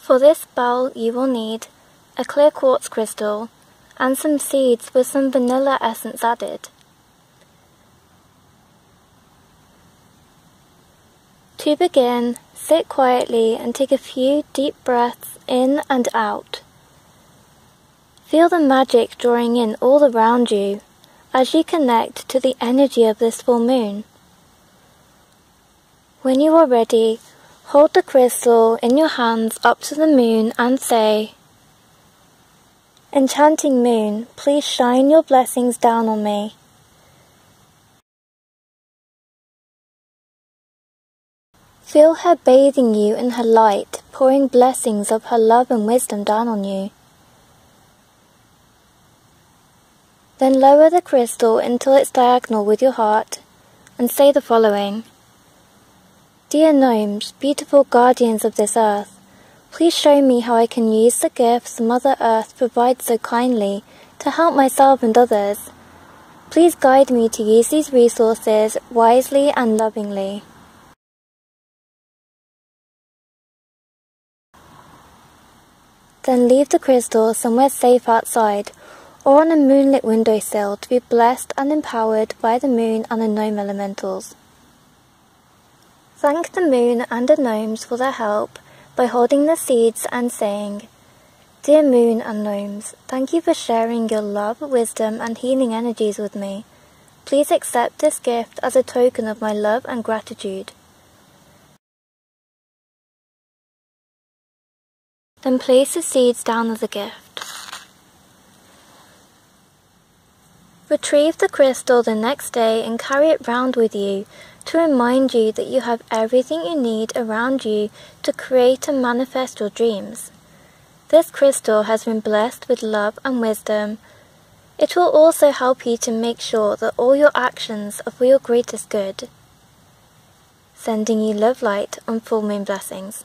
For this bowl you will need a clear quartz crystal and some seeds with some vanilla essence added. To begin, sit quietly and take a few deep breaths in and out. Feel the magic drawing in all around you as you connect to the energy of this full moon. When you are ready, hold the crystal in your hands up to the moon and say, Enchanting moon, please shine your blessings down on me. Feel her bathing you in her light, pouring blessings of her love and wisdom down on you. Then lower the crystal until it's diagonal with your heart and say the following. Dear gnomes, beautiful guardians of this earth, please show me how I can use the gifts Mother Earth provides so kindly to help myself and others. Please guide me to use these resources wisely and lovingly. Then leave the crystal somewhere safe outside or on a moonlit windowsill to be blessed and empowered by the moon and the gnome elementals. Thank the moon and the gnomes for their help by holding the seeds and saying, Dear moon and gnomes, thank you for sharing your love, wisdom and healing energies with me. Please accept this gift as a token of my love and gratitude. Then place the seeds down as a gift. Retrieve the crystal the next day and carry it round with you to remind you that you have everything you need around you to create and manifest your dreams. This crystal has been blessed with love and wisdom. It will also help you to make sure that all your actions are for your greatest good. Sending you love light on full moon blessings.